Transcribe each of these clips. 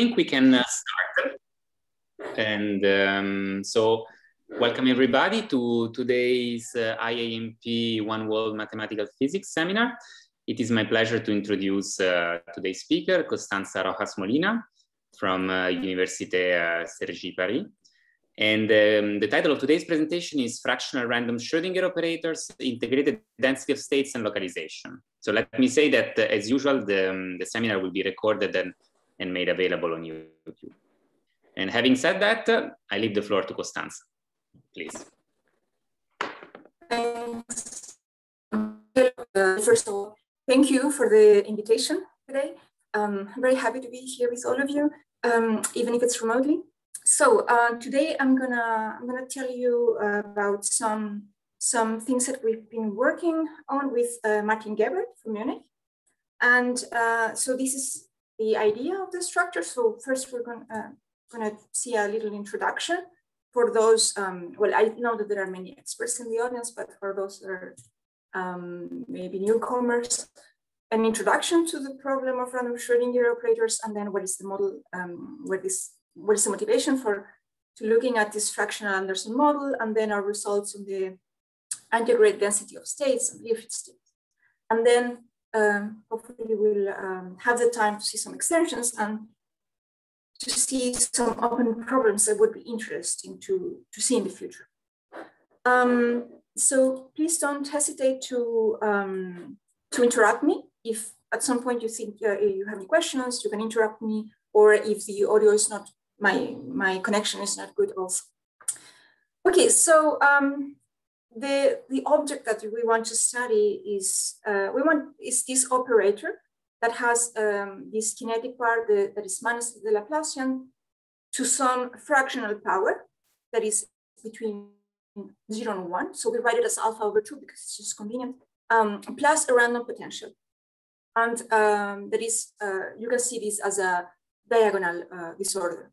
think we can uh, start. And um, so, welcome everybody to today's uh, IAMP One World Mathematical Physics seminar. It is my pleasure to introduce uh, today's speaker, Constanza Rojas Molina from uh, Université uh, Cergy Paris. And um, the title of today's presentation is Fractional Random Schrodinger Operators, Integrated Density of States and Localization. So let me say that, uh, as usual, the, um, the seminar will be recorded and and made available on YouTube. And having said that, uh, I leave the floor to Constanza, please. Thanks. First of all, thank you for the invitation today. Um, I'm very happy to be here with all of you, um, even if it's remotely. So uh, today I'm gonna I'm gonna tell you uh, about some some things that we've been working on with uh, Martin Gebert from Munich, and uh, so this is the idea of the structure. So first we're going uh, to see a little introduction for those, um, well, I know that there are many experts in the audience, but for those that are um, maybe newcomers, an introduction to the problem of random Schrodinger operators, and then what is the model, um, what is what is the motivation for to looking at this fractional Anderson model, and then our results on the integrated density of states and Liouville states. And then um, hopefully we'll um, have the time to see some extensions and to see some open problems that would be interesting to, to see in the future. Um, so please don't hesitate to, um, to interrupt me. If at some point you think uh, you have any questions, you can interrupt me, or if the audio is not, my, my connection is not good also. Okay, so um, the, the object that we want to study is, uh, we want, is this operator that has um, this kinetic part the, that is minus the Laplacian to some fractional power that is between zero and one. So we write it as alpha over two because it's just convenient, um, plus a random potential. And um, that is, uh, you can see this as a diagonal uh, disorder.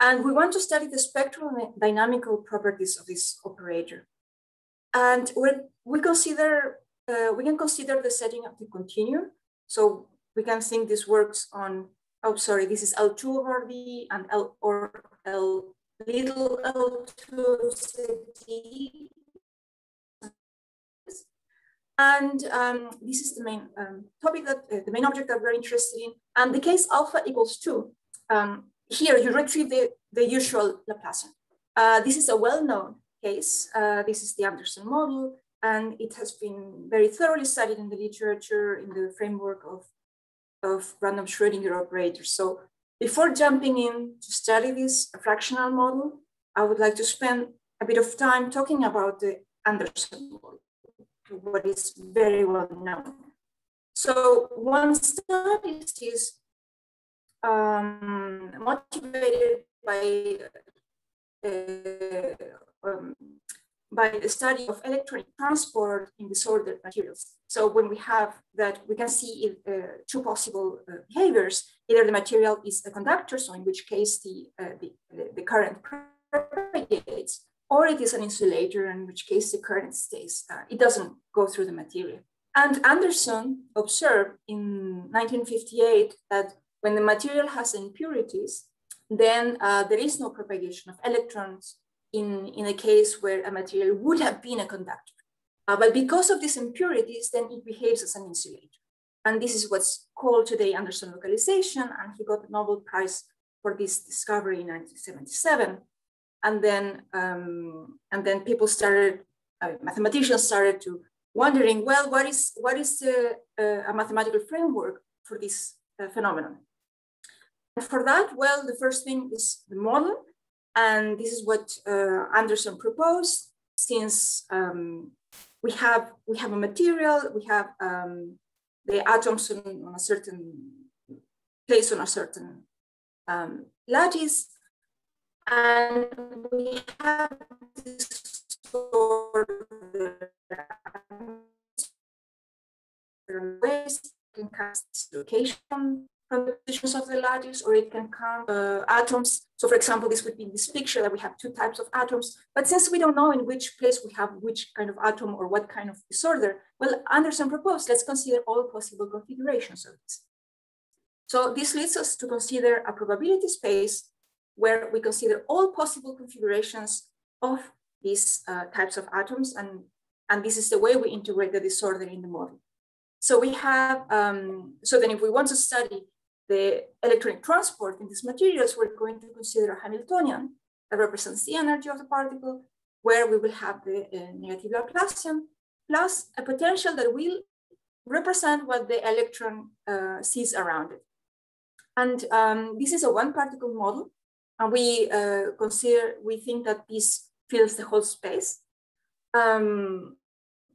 And we want to study the spectral dynamical properties of this operator. And when we consider, uh, we can consider the setting of the continuum. So we can think this works on, oh, sorry, this is L2 over V and L or L little L2 Z. And um, this is the main um, topic that uh, the main object that we're interested in. And the case alpha equals two, um, here you retrieve the, the usual Laplacian. Uh, this is a well-known case. Uh, this is the Anderson model, and it has been very thoroughly studied in the literature in the framework of, of random Schrodinger operators. So before jumping in to study this fractional model, I would like to spend a bit of time talking about the Anderson model, what is very well known. So one study is um, motivated by um, by the study of electronic transport in disordered materials. So when we have that, we can see if, uh, two possible uh, behaviors. Either the material is a conductor, so in which case the, uh, the, the, current propagates, or it is an insulator, in which case the current stays. Uh, it doesn't go through the material. And Anderson observed in 1958 that when the material has impurities, then uh, there is no propagation of electrons in, in a case where a material would have been a conductor. Uh, but because of these impurities, then it behaves as an insulator. And this is what's called today Anderson localization. And he got the Nobel Prize for this discovery in 1977. And then, um, and then people started, uh, mathematicians started to wondering, well, what is, what is the, uh, a mathematical framework for this uh, phenomenon? And for that, well, the first thing is the model. And this is what uh, Anderson proposed, since um, we have we have a material, we have um, the atoms on, a certain place on a certain um, lattice, and we have this sort of location from the positions of the lattice, or it can come uh, atoms. So for example, this would be in this picture that we have two types of atoms, but since we don't know in which place we have which kind of atom or what kind of disorder, well, Anderson proposed, let's consider all possible configurations of this. So this leads us to consider a probability space where we consider all possible configurations of these uh, types of atoms. And, and this is the way we integrate the disorder in the model. So we have, um, so then if we want to study the electronic transport in these materials, we're going to consider a Hamiltonian that represents the energy of the particle, where we will have the uh, negative Laplacian plus a potential that will represent what the electron uh, sees around it. And um, this is a one particle model. And we uh, consider, we think that this fills the whole space. Um,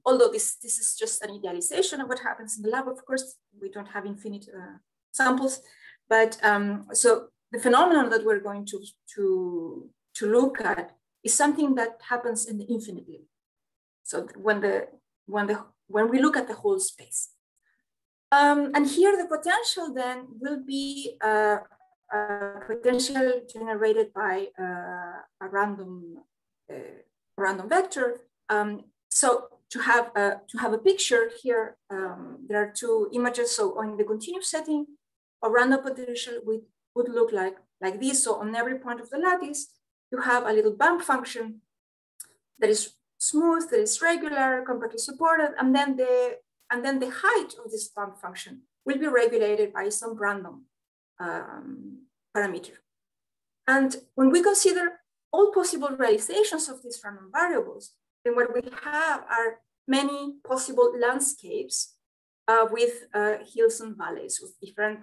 although this, this is just an idealization of what happens in the lab, of course, we don't have infinite uh, samples. But um, so the phenomenon that we're going to, to, to look at is something that happens in the infinite limit. So when the when the when we look at the whole space. Um, and here the potential then will be uh, a potential generated by uh, a random uh, random vector. Um, so to have a, to have a picture here, um, there are two images. So on the continuous setting, a random potential would, would look like, like this. So on every point of the lattice, you have a little bump function that is smooth, that is regular, compactly supported, and then the and then the height of this bump function will be regulated by some random um, parameter. And when we consider all possible realizations of these random variables, then what we have are many possible landscapes uh, with uh, hills and valleys with different.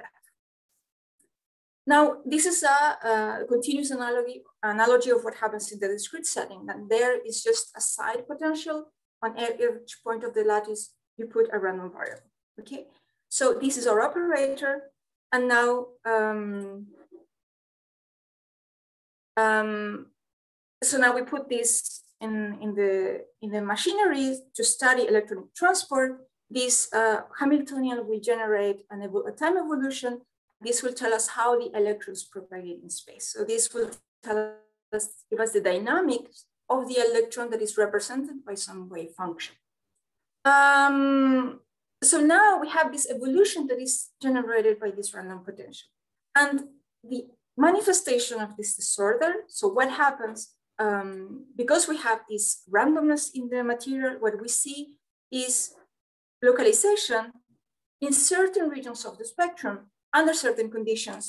Now, this is a, a, continuous analogy, analogy of what happens in the discrete setting. And there is just a side potential on each point of the lattice, you put a random variable, okay? So this is our operator. And now, um, um, so now we put this in, in, the, in the machinery to study electronic transport. This uh, Hamiltonian will generate an a time evolution this will tell us how the electrons propagate in space. So this will tell us, give us the dynamics of the electron that is represented by some wave function. Um, so now we have this evolution that is generated by this random potential. And the manifestation of this disorder, so what happens, um, because we have this randomness in the material, what we see is localization in certain regions of the spectrum under certain conditions.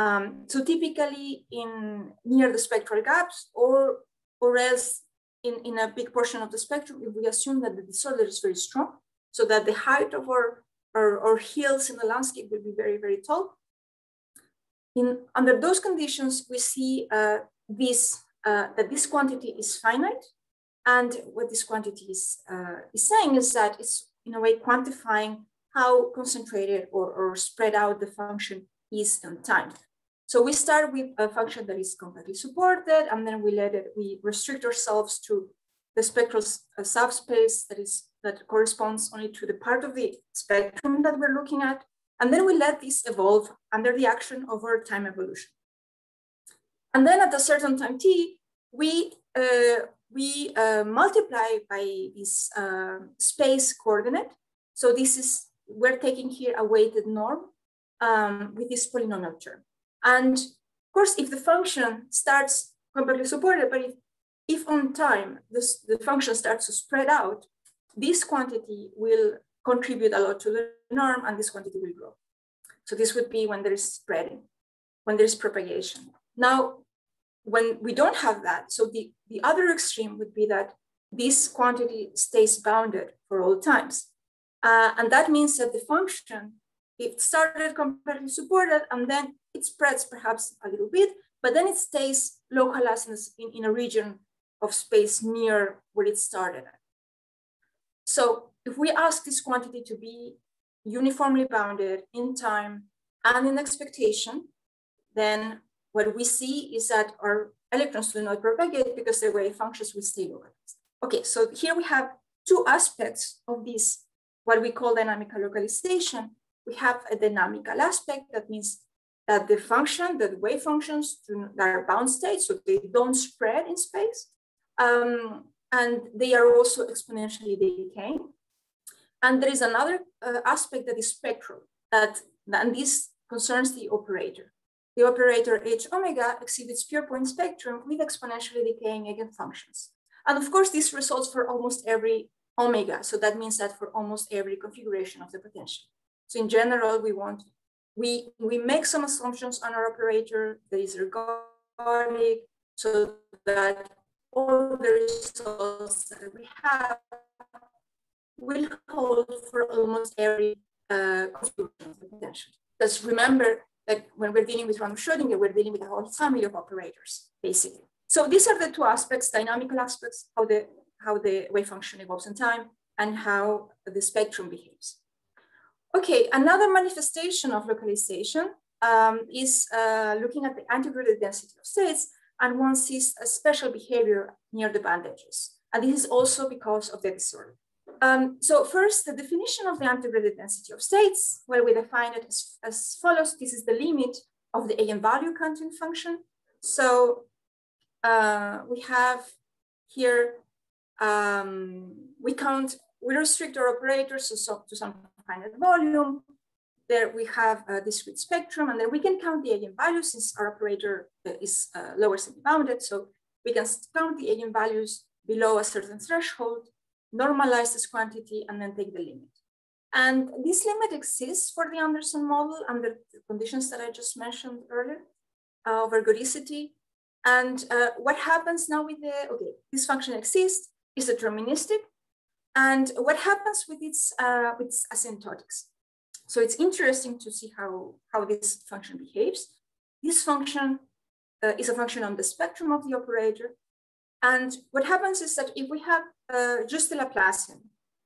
Um, so typically in near the spectral gaps or, or else in, in a big portion of the spectrum, if we assume that the disorder is very strong, so that the height of our, our, our hills in the landscape will be very, very tall. In, under those conditions, we see uh, this, uh, that this quantity is finite. And what this quantity is, uh, is saying is that it's in a way quantifying how concentrated or, or spread out the function is in time. So we start with a function that is completely supported, and then we let it, we restrict ourselves to the spectral uh, subspace that is that corresponds only to the part of the spectrum that we're looking at. And then we let this evolve under the action of our time evolution. And then at a certain time t, we, uh, we uh, multiply by this uh, space coordinate. So this is we're taking here a weighted norm um, with this polynomial term. And of course, if the function starts completely supported, but if, if on time this, the function starts to spread out, this quantity will contribute a lot to the norm and this quantity will grow. So this would be when there is spreading, when there is propagation. Now, when we don't have that, so the, the other extreme would be that this quantity stays bounded for all times. Uh, and that means that the function, it started completely supported and then it spreads perhaps a little bit, but then it stays localized in, in a region of space near where it started. So if we ask this quantity to be uniformly bounded in time and in expectation, then what we see is that our electrons do not propagate because the wave functions will stay localized. Okay, so here we have two aspects of this what we call dynamical localization. We have a dynamical aspect that means that the function, that wave functions that are bound states, so they don't spread in space. Um, and they are also exponentially decaying. And there is another uh, aspect that is spectral, that and this concerns the operator. The operator H omega exhibits pure point spectrum with exponentially decaying eigenfunctions. And of course, this results for almost every omega. So that means that for almost every configuration of the potential. So in general, we want, we, we make some assumptions on our operator that is ergodic so that all the results that we have will hold for almost every uh, configuration of the potential. Just remember that when we're dealing with random Schrodinger, we're dealing with a whole family of operators, basically. So these are the two aspects, dynamical aspects, how the, how the wave function evolves in time and how the spectrum behaves. Okay, another manifestation of localization um, is uh, looking at the integrated density of states and one sees a special behavior near the band edges. And this is also because of the disorder. Um, so first, the definition of the integrated density of states, well, we define it as, as follows. This is the limit of the eigenvalue counting function. So uh, we have here, um, we count, we restrict our operators to, so, to some finite volume. There we have a discrete spectrum, and then we can count the eigenvalues since our operator is uh, lower semi-bounded. So we can count the eigenvalues below a certain threshold normalize this quantity, and then take the limit. And this limit exists for the Anderson model under the conditions that I just mentioned earlier uh, of ergodicity. And uh, what happens now with the, okay, this function exists, is deterministic. And what happens with its, uh, with its asymptotics? So it's interesting to see how, how this function behaves. This function uh, is a function on the spectrum of the operator. And what happens is that if we have uh, just the Laplacian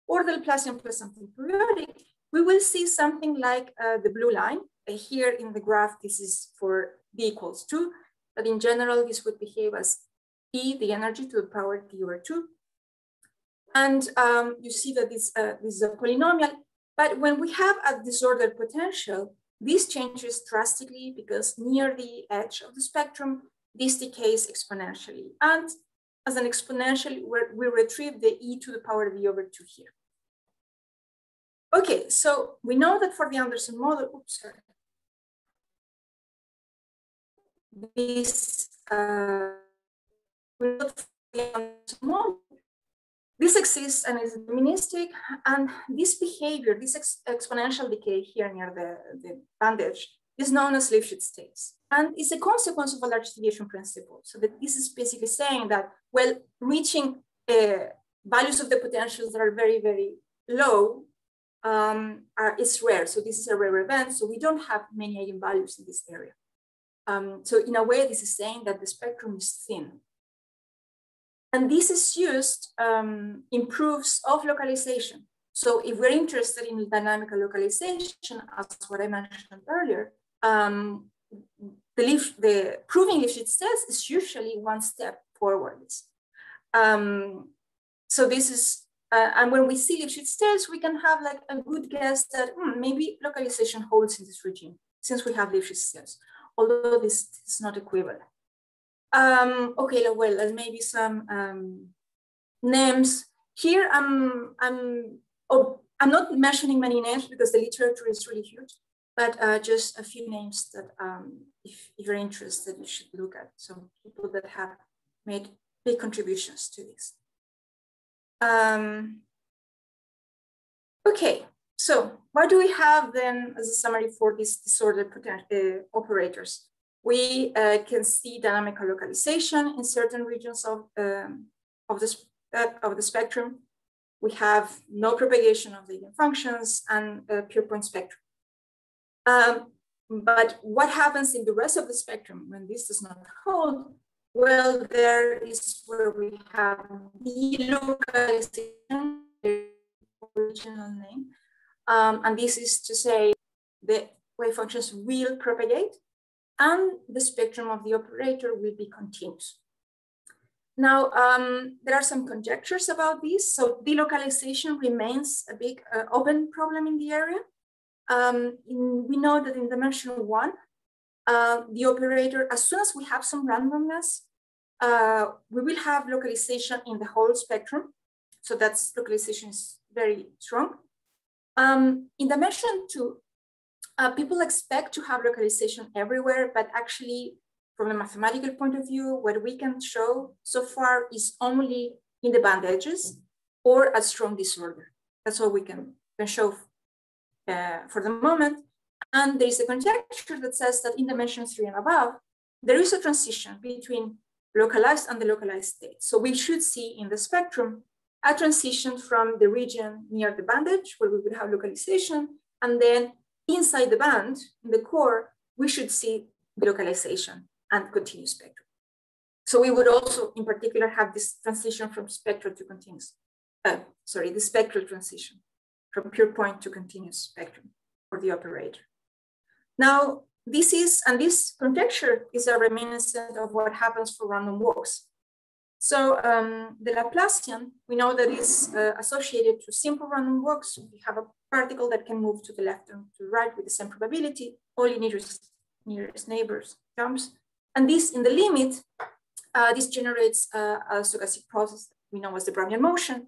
or the Laplacian plus something periodic, we will see something like uh, the blue line. Here in the graph, this is for b equals two, but in general, this would behave as e, the energy to the power t over two. And um, you see that this, uh, this is a polynomial, but when we have a disordered potential, this changes drastically because near the edge of the spectrum, this decays exponentially. And as an exponential, we retrieve the e to the power of v over 2 here. Okay, so we know that for the Anderson model, oops, sorry. This, uh, model, this exists and is deterministic, and this behavior, this ex exponential decay here near the, the band edge, is known as Lifshitz tails. And it's a consequence of a large deviation principle. So that this is basically saying that, well, reaching uh, values of the potentials that are very, very low um, are, is rare. So this is a rare event. So we don't have many eigenvalues in this area. Um, so in a way, this is saying that the spectrum is thin. And this is used um, in proofs of localization. So if we're interested in dynamical localization, as what I mentioned earlier, um, the, leaf, the proving Lifshitz tails is usually one step forwards. Um, so this is, uh, and when we see Lifshitz tails, we can have like a good guess that hmm, maybe localization holds in this regime since we have Lifshitz tails, although this is not equivalent. Um, okay, well, there's maybe some um, names here. I'm, I'm, oh, I'm not mentioning many names because the literature is really huge but uh, just a few names that um, if, if, you're interested, you should look at some people that have made big contributions to this. Um, okay, so what do we have then as a summary for these disordered uh, operators? We uh, can see dynamical localization in certain regions of, um, of, the, uh, of the spectrum. We have no propagation of the functions and pure point spectrum. Um, but what happens in the rest of the spectrum when this does not hold? Well, there is where we have delocalization, the original name. Um, and this is to say the wave functions will propagate and the spectrum of the operator will be continuous. Now, um, there are some conjectures about this. So delocalization remains a big uh, open problem in the area. Um, in, we know that in dimension one, uh, the operator, as soon as we have some randomness, uh, we will have localization in the whole spectrum. So that's localization is very strong. Um, in dimension two, uh, people expect to have localization everywhere, but actually from a mathematical point of view, what we can show so far is only in the band edges or a strong disorder. That's all we can, can show uh, for the moment. And there is a conjecture that says that in dimension three and above, there is a transition between localized and the localized state. So we should see in the spectrum a transition from the region near the band edge where we would have localization. And then inside the band, in the core, we should see localization and continuous spectrum. So we would also, in particular, have this transition from spectral to continuous, uh, sorry, the spectral transition from pure point to continuous spectrum for the operator. Now, this is, and this conjecture is a reminiscent of what happens for random walks. So um, the Laplacian, we know that is uh, associated to simple random walks. We have a particle that can move to the left and to the right with the same probability, only nearest, nearest neighbors jumps. And this in the limit, uh, this generates uh, a stochastic process we know as the Brownian motion.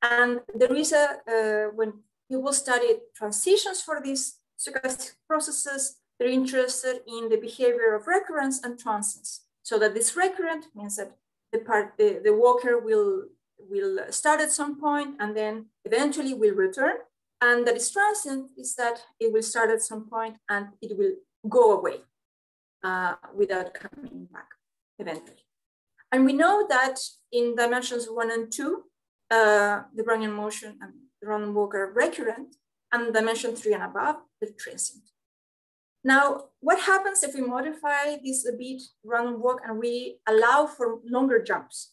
And there is a, uh, when people study transitions for these stochastic processes, they're interested in the behavior of recurrence and transience. So that this recurrent means that the part, the, the walker will, will start at some point and then eventually will return. And that is transient is that it will start at some point and it will go away uh, without coming back eventually. And we know that in dimensions one and two, uh, the Brownian motion and the random Walker recurrent, and dimension three and above, they're transient. Now, what happens if we modify this a bit random walk and we allow for longer jumps?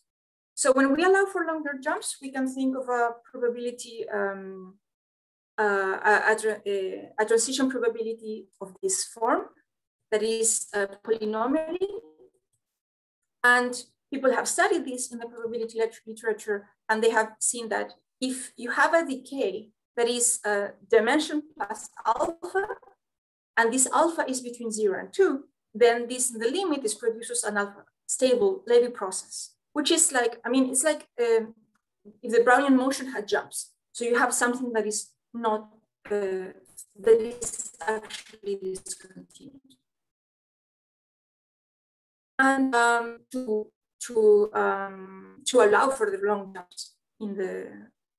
So when we allow for longer jumps, we can think of a probability, um, uh, a, a, a, transition probability of this form that is uh, polynomially. And people have studied this in the probability literature, and they have seen that if you have a decay that is a dimension plus alpha, and this alpha is between zero and two, then this in the limit is produces an alpha stable Levy process, which is like, I mean, it's like um, if the Brownian motion had jumps. So you have something that is not, uh, that is actually discontinued and um, to to um, to allow for the long jumps in the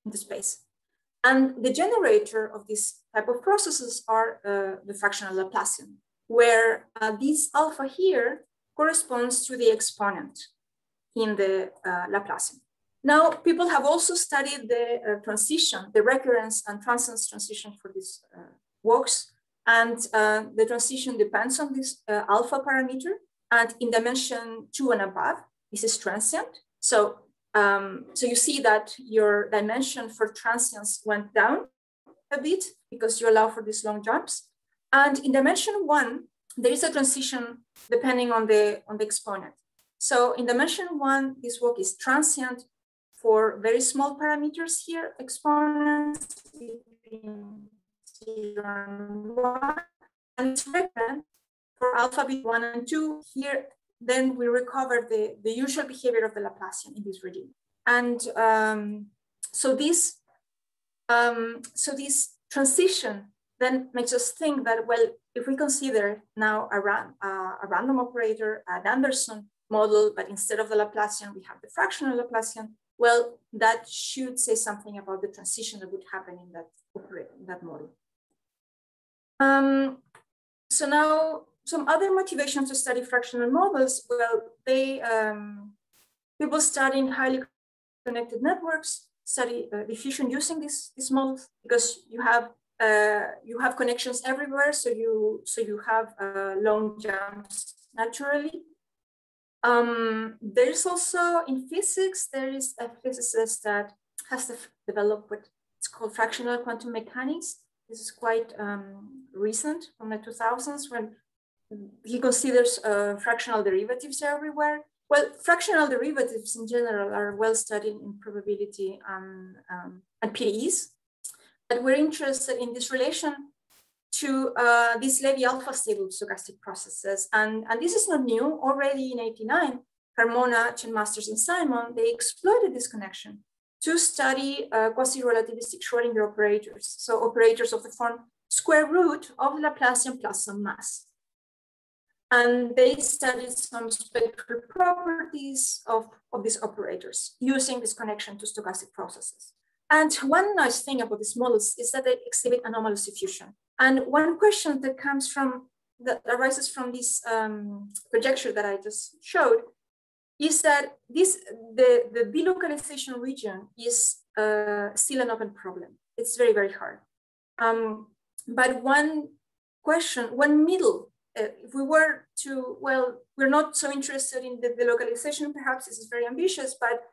in the space. And the generator of this type of processes are uh, the fractional Laplacian, where uh, this alpha here corresponds to the exponent in the uh, Laplacian. Now, people have also studied the uh, transition, the recurrence and transience transition for these uh, walks. And uh, the transition depends on this alpha parameter. And in dimension two and above, this is transient. So, um, so you see that your dimension for transients went down a bit because you allow for these long jumps. And in dimension one, there is a transition depending on the, on the exponent. So in dimension one, this walk is transient for very small parameters here, exponents and one, and it's recurrent for alpha beta 1 and 2, here, then we recover the, the usual behavior of the Laplacian in this regime. And um, so this um, so this transition then makes us think that, well, if we consider now a, ran, uh, a random operator, an Anderson model, but instead of the Laplacian, we have the fractional Laplacian, well, that should say something about the transition that would happen in that, operator, in that model. Um, so now some other motivations to study fractional models, well, they, um, people studying highly connected networks study uh, diffusion using this, this models because you have uh, you have connections everywhere, so you so you have uh, long jumps naturally. Um, there's also in physics there is a physicist that has developed what it's called fractional quantum mechanics. This is quite um, recent from the 2000s when he considers uh, fractional derivatives everywhere. Well, fractional derivatives in general are well studied in probability and, um, and PDEs, but we're interested in this relation to uh, these Levy alpha stable stochastic processes. And, and this is not new. Already in 89, Carmona, Chen Masters, and Simon, they exploited this connection to study uh, quasi-relativistic Schrodinger operators. So operators of the form square root of the Laplacian plus some mass. And they studied some spectral properties of, of these operators using this connection to stochastic processes. And one nice thing about these models is that they exhibit anomalous diffusion. And one question that comes from, that arises from this um, that I just showed is that this the, the delocalization region is uh, still an open problem. It's very, very hard. Um, but one question, one middle, uh, if we were to, well, we're not so interested in the, the localization, perhaps this is very ambitious, but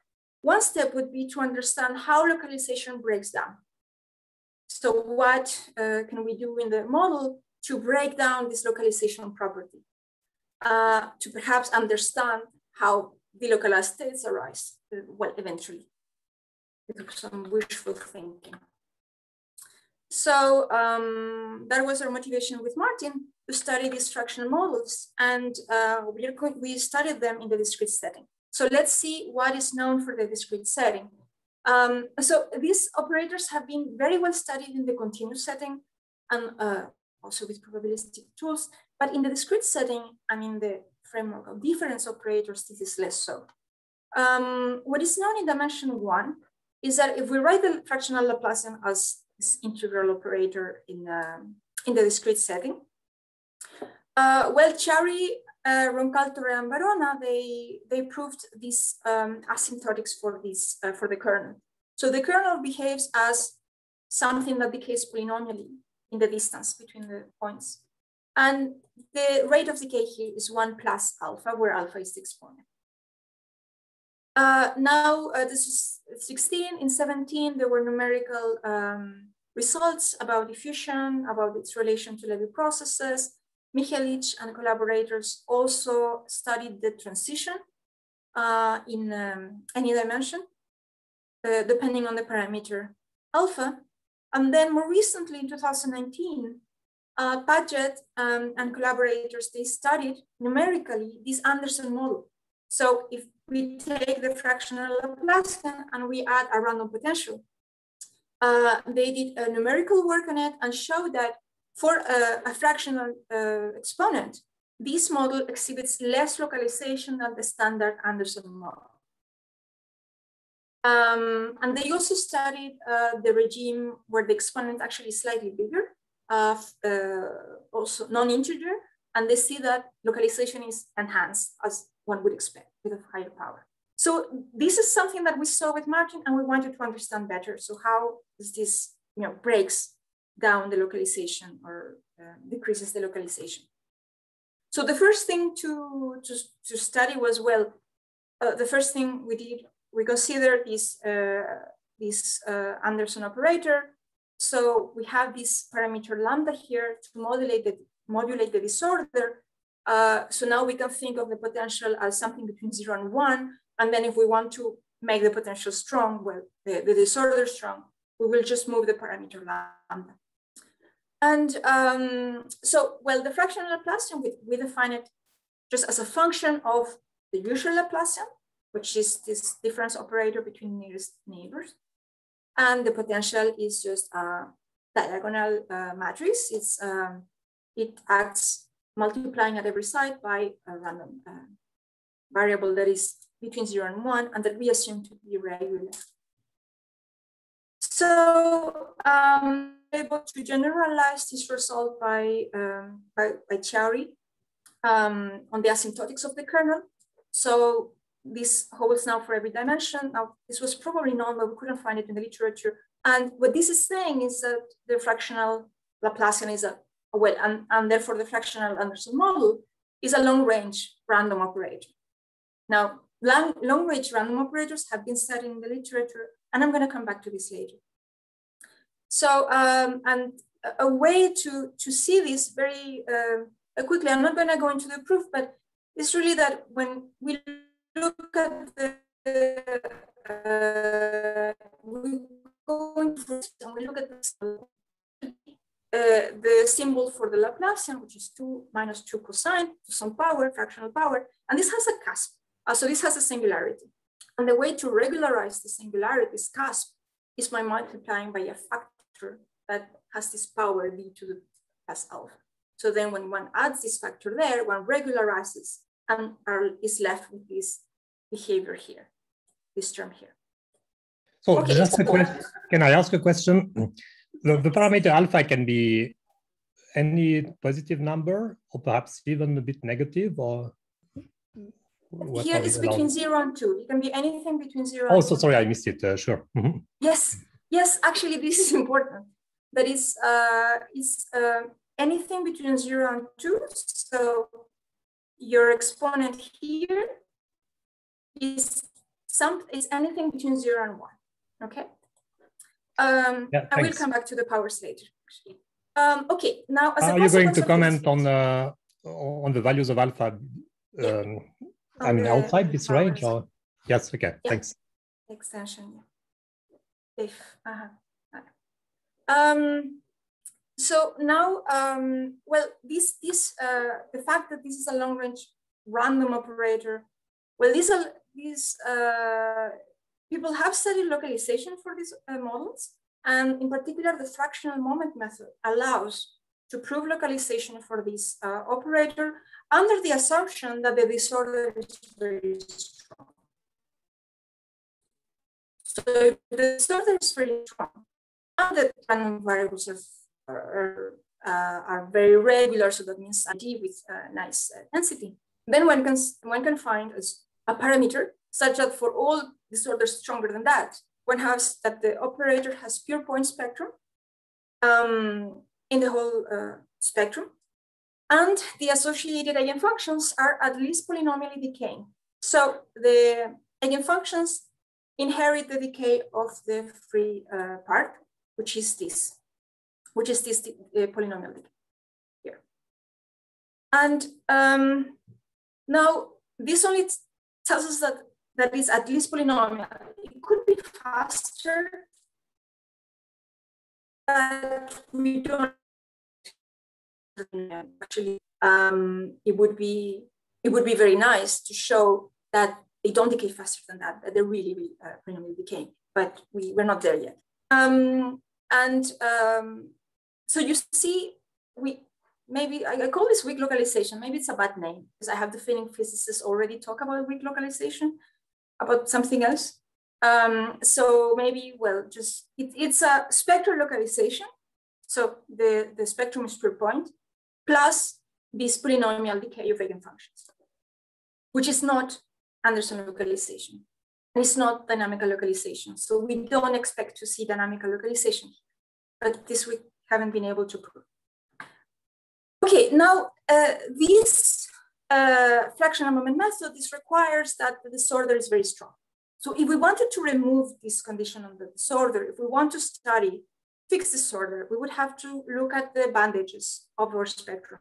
one step would be to understand how localization breaks down. So what uh, can we do in the model to break down this localization property? Uh, to perhaps understand how delocalized states arise, uh, well, eventually, with some wishful thinking. So um, that was our motivation with Martin to study these fractional models, and uh, we, we studied them in the discrete setting. So let's see what is known for the discrete setting. Um, so these operators have been very well studied in the continuous setting and uh, also with probabilistic tools, but in the discrete setting and in the framework of difference operators, this is less so. Um, what is known in dimension one is that if we write the fractional Laplacian as this integral operator in, uh, in the discrete setting, uh, well, Ciaurri, uh, Roncal, Torrea, and Varona, they, they proved these um, asymptotics for, this, uh, for the kernel. So the kernel behaves as something that decays polynomially in the distance between the points. And the rate of decay here is one plus alpha, where alpha is the exponent. Uh, now, uh, this is 16. In 17, there were numerical um, results about diffusion, about its relation to Levy processes. Michelitsch and collaborators also studied the transition uh, in um, any dimension, uh, depending on the parameter alpha. And then more recently, in 2019, uh, Padgett um, and collaborators, they studied numerically this Anderson model. So if we take the fractional Laplacian and we add a random potential, uh, they did a numerical work on it and showed that for a, a fractional uh, exponent, this model exhibits less localization than the standard Anderson model. Um, and they also studied uh, the regime where the exponent actually is slightly bigger, uh, also non-integer, and they see that localization is enhanced as one would expect with a higher power. So this is something that we saw with Martin and we wanted to understand better. So how does this you know, breaks down the localization or uh, decreases the localization? So the first thing to, to, to study was, well, uh, the first thing we did, we considered this, uh, this uh, Anderson operator so we have this parameter lambda here to modulate the, modulate the disorder. Uh, so now we can think of the potential as something between zero and one. And then if we want to make the potential strong, well, the, the disorder strong, we will just move the parameter lambda. And um, so, well, the fractional Laplacian, we, we define it just as a function of the usual Laplacian, which is this difference operator between nearest neighbors. And the potential is just a diagonal uh, matrix. It's, um, it acts multiplying at every side by a random uh, variable that is between zero and one and that we assume to be regular. So um, able to generalize this result by, um, by, by Ciaurri um, on the asymptotics of the kernel. So this holds now for every dimension. Now, this was probably known, but we couldn't find it in the literature. And what this is saying is that the fractional Laplacian is a, well, and, and therefore the fractional Anderson model is a long range random operator. Now, long, long range random operators have been studied in the literature, and I'm going to come back to this later. So, um, and a way to, to see this very uh, quickly, I'm not going to go into the proof, but it's really that when we look at the uh, we look at uh, the symbol for the Laplacian, which is 2 minus 2 cosine to some power, fractional power, and this has a cusp. Uh, so this has a singularity. And the way to regularize the singularity, this cusp, is by multiplying by a factor that has this power d to the plus alpha. So then when one adds this factor there, one regularizes and are, is left with this behavior here, this term here. So okay, just a question. Can I ask a question? The, the parameter alpha can be any positive number or perhaps even a bit negative or here it's between zero and two. It can be anything between zero. Oh, so sorry, I missed it. Uh, sure. Mm -hmm. Yes, yes. Actually, this is important. That is, uh, is uh, anything between zero and two. So your exponent here is some is anything between zero and one. Okay. Um, yeah, I will come back to the powers later. Um, okay. Now, as are you going to comment on uh, on the values of alpha? Um, I mean, outside this range or? Yes, okay, yeah. thanks. Extension, if, uh -huh. Um, so now, um, well, this, this uh, the fact that this is a long range random operator, well, these are, these uh, people have studied localization for these uh, models. And in particular, the fractional moment method allows to prove localization for this uh, operator under the assumption that the disorder is very So the disorder is very strong, and the random variables are, are, uh, are very regular, so that means ID with nice uh, density. Then one can, one can find a, a parameter such that for all disorders stronger than that, one has that the operator has pure point spectrum um, in the whole uh, spectrum and the associated eigenfunctions are at least polynomially decaying. So the eigenfunctions inherit the decay of the free uh, part, which is this, which is this uh, polynomial decay here. And um, now this only tells us that that is at least polynomial. It could be faster, but we don't actually um, it would be it would be very nice to show that they don't decay faster than that, they're really, really uh, polynomial decaying, but we, we're not there yet. Um, and um, so you see, we maybe, I, I, call this weak localization, maybe it's a bad name, because I have the feeling physicists already talk about weak localization, about something else. Um, so maybe, well, just, it, it's a spectral localization. So the, the spectrum is per point, plus this polynomial decay of eigenfunctions, which is not Anderson localization. And it's not dynamical localization. So we don't expect to see dynamical localization, but this we haven't been able to prove. Okay, now uh, this uh, fractional moment method, this requires that the disorder is very strong. So if we wanted to remove this condition on the disorder, if we want to study fixed disorder, we would have to look at the band edges of our spectrum.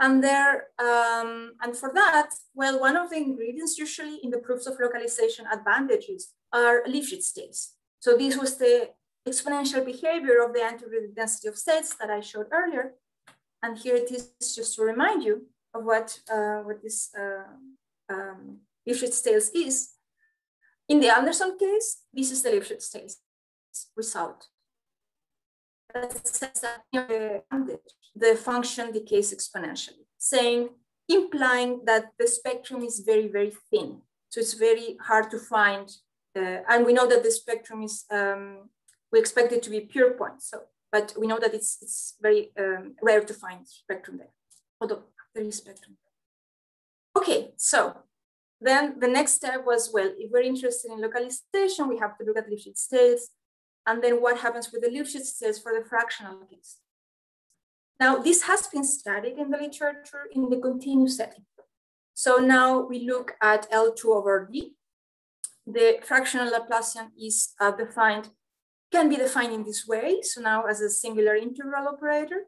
And there, um, and for that, well, one of the ingredients usually in the proofs of localization advantages are Lifshitz tails. So this was the exponential behavior of the anti density of states that I showed earlier. And here it is just to remind you of what, uh, what this uh, um, Lifshitz tails is. In the Anderson case, this is the Lifshitz tails result. Says that the function decays exponentially, saying, implying that the spectrum is very, very thin. So it's very hard to find. Uh, and we know that the spectrum is, um, we expect it to be pure point. So, but we know that it's, it's very um, rare to find spectrum there, although there is spectrum. Okay, so then the next step was, well, if we're interested in localization, we have to look at Lifshitz tails. And then what happens with the Lifshitz tails for the fractional case. Now, this has been studied in the literature in the continuous setting. So now we look at L2 over D. The fractional Laplacian is uh, defined, can be defined in this way. So now as a singular integral operator.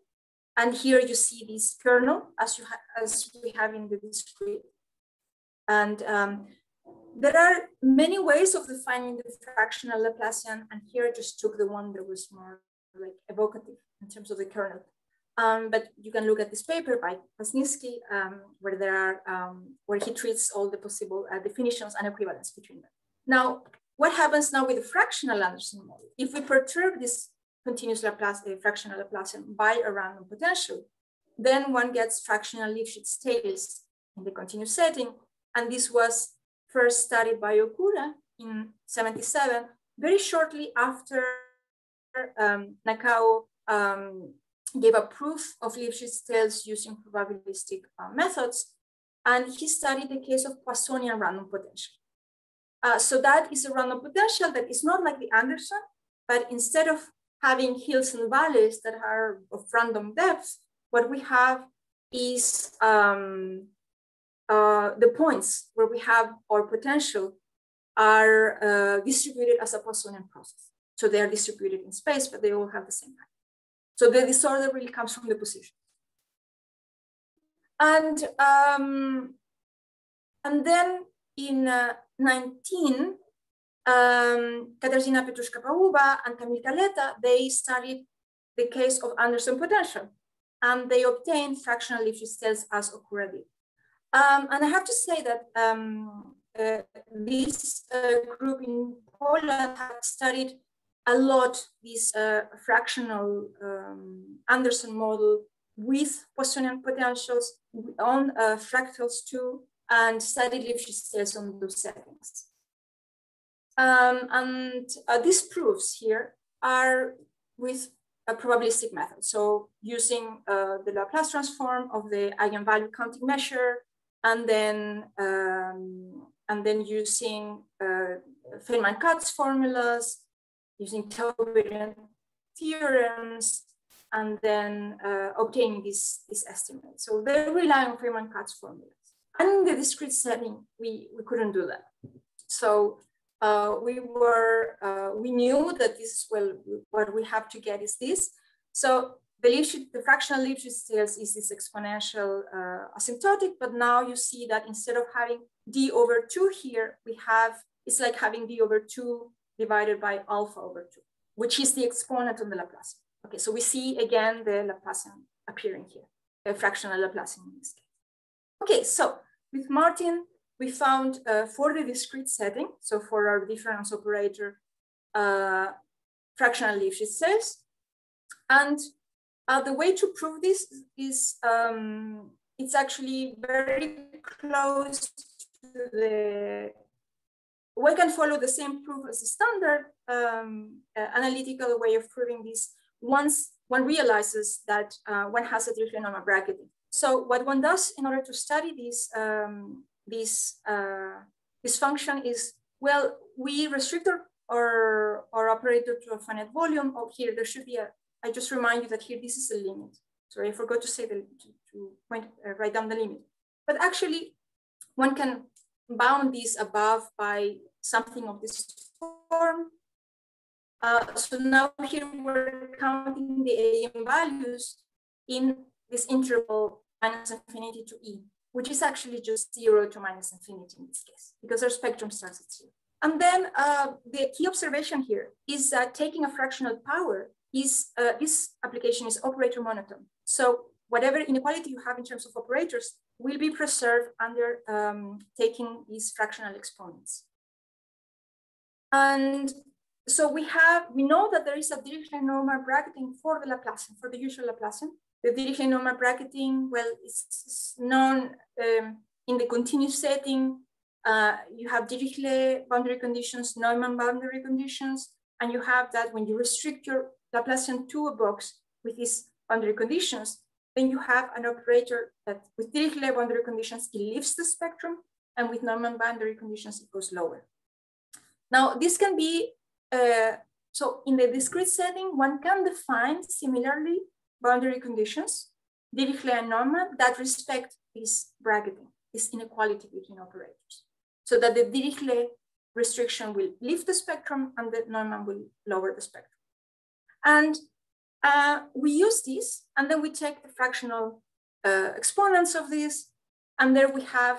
And here you see this kernel as, you as we have in the discrete. And um, there are many ways of defining the fractional Laplacian. And here I just took the one that was more like evocative in terms of the kernel. Um, but you can look at this paper by Kwaśnicki, um, where there are um, where he treats all the possible uh, definitions and equivalence between them. Now, what happens now with the fractional Anderson model? If we perturb this continuous Laplace, uh, fractional Laplacian by a random potential, then one gets fractional Lifshitz tails in the continuous setting. And this was first studied by Okura in 77, very shortly after um, Nakao um, gave a proof of Lifshitz tails using probabilistic uh, methods. And he studied the case of Poissonian random potential. Uh, so that is a random potential that is not like the Anderson, but instead of having hills and valleys that are of random depth, what we have is um, uh, the points where we have our potential are uh, distributed as a Poissonian process. So they are distributed in space, but they all have the same height. So the disorder really comes from the position. And, um, and then in uh, 19, um, Katarzyna Pietruska-Pałuba and Kamil Kaleta, they studied the case of Anderson potential and they obtained fractional Lifshitz tails as did. Um, and I have to say that um, uh, this uh, group in Poland have studied a lot this uh, fractional um, Anderson model with Poissonian potentials on uh, fractals too, and studied Lifshitz tails on those settings. Um, and uh, these proofs here are with a probabilistic method. So using uh, the Laplace transform of the eigenvalue counting measure, and then um, and then using uh, Feynman-Kac formulas, using Tauberian theorems, and then uh, obtaining this, this estimate. So they rely on Feynman-Kac formulas. And in the discrete setting, we, we couldn't do that. So uh, we were, uh, we knew that this, well, what we have to get is this. So the, Lifshitz, the fractional Lifshitz tails is this exponential uh, asymptotic, but now you see that instead of having d over two here, we have, it's like having d over two divided by alpha over two, which is the exponent on the Laplacian. Okay, so we see again the Laplacian appearing here, a fractional Laplacian in this case. Okay, so with Martin, we found uh, for the discrete setting, so for our difference operator, uh, fractional Lifshitz tails. And uh, the way to prove this is um, it's actually very close to the, we can follow the same proof standard um, uh, analytical way of proving this once one realizes that uh, one has a Dirichlet Neumann bracketing. So what one does in order to study this, um, this, uh, this function is, well, we restrict our, our, our operator to a finite volume. Oh, here, there should be a, I just remind you that here, this is a limit. Sorry, I forgot to say the, to, to point, uh, write down the limit. But actually, one can bound this above by something of this form. Uh, so now here we're counting the eigenvalues in this interval minus infinity to e, which is actually just zero to minus infinity in this case, because our spectrum starts at zero. And then uh, the key observation here is that taking a fractional power is, uh, this application is operator monotone. So whatever inequality you have in terms of operators will be preserved under um, taking these fractional exponents. And so we have, we know that there is a Dirichlet Neumann bracketing for the Laplacian, for the usual Laplacian. The Dirichlet Neumann bracketing, well, it's known um, in the continuous setting. Uh, you have Dirichlet boundary conditions, Neumann boundary conditions, and you have that when you restrict your Laplacian to a box with these boundary conditions, then you have an operator that with Dirichlet boundary conditions, it lifts the spectrum, and with Neumann boundary conditions, it goes lower. Now, this can be uh, so in the discrete setting, one can define similarly boundary conditions, Dirichlet and Neumann, that respect this bracketing, this inequality between operators. So that the Dirichlet restriction will lift the spectrum and the Neumann will lower the spectrum. And uh, we use this, and then we take the fractional uh, exponents of this, and there we have